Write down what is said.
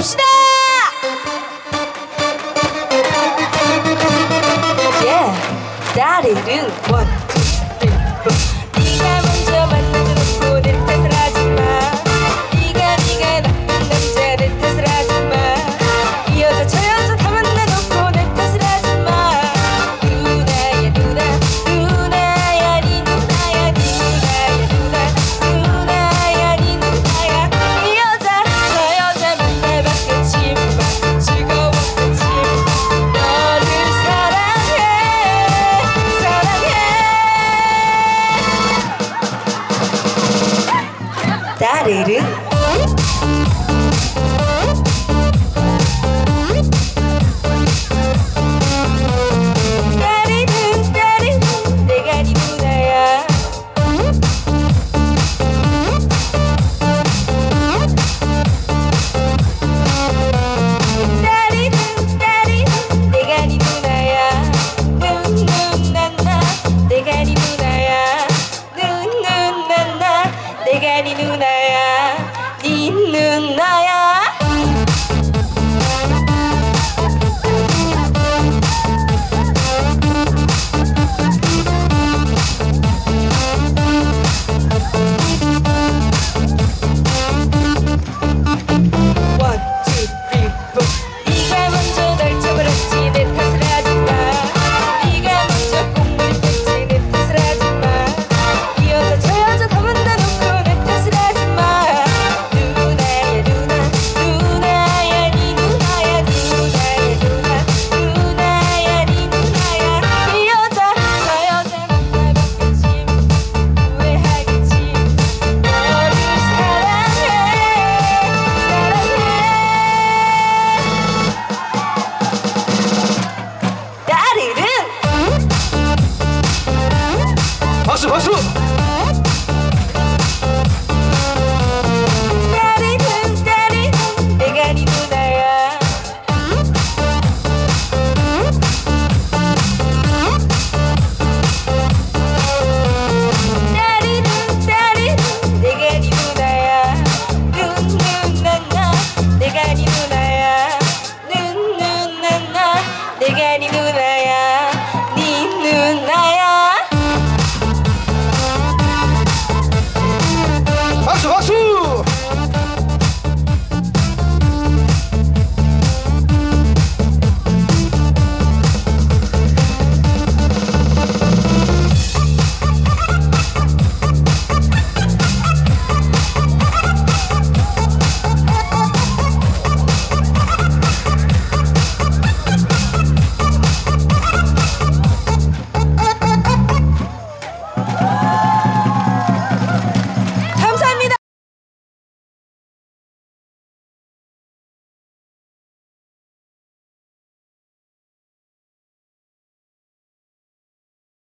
Krishna! Yeah, daddy dude. யார் இரு đi lương na 是什事？